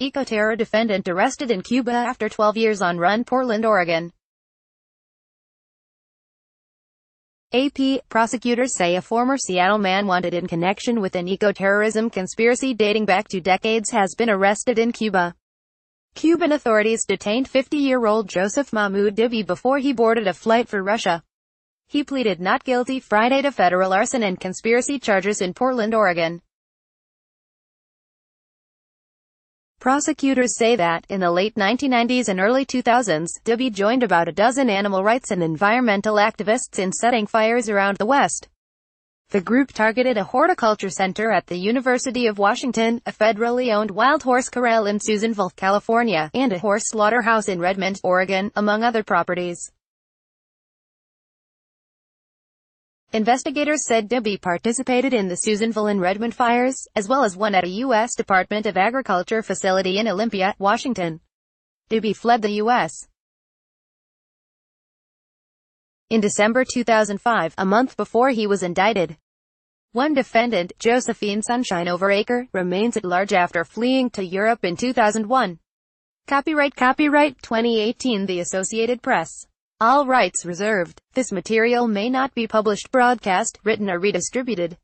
Eco-terror defendant arrested in Cuba after 12 years on run Portland, Oregon. AP, prosecutors say a former Seattle man wanted in connection with an eco-terrorism conspiracy dating back two decades has been arrested in Cuba. Cuban authorities detained 50-year-old Joseph Mahmoud Dibee before he boarded a flight for Russia. He pleaded not guilty Friday to federal arson and conspiracy charges in Portland, Oregon. Prosecutors say that, in the late 1990s and early 2000s, Dibee joined about a dozen animal rights and environmental activists in setting fires around the West. The group targeted a horticulture center at the University of Washington, a federally owned wild horse corral in Susanville, California, and a horse slaughterhouse in Redmond, Oregon, among other properties. Investigators said Dibee participated in the Susanville and Redmond fires, as well as one at a U.S. Department of Agriculture facility in Olympia, Washington. Dibee fled the U.S. in December 2005, a month before he was indicted. One defendant, Josephine Sunshine Overaker, remains at large after fleeing to Europe in 2001. Copyright Copyright 2018 The Associated Press all rights reserved. This material may not be published, broadcast, written or redistributed.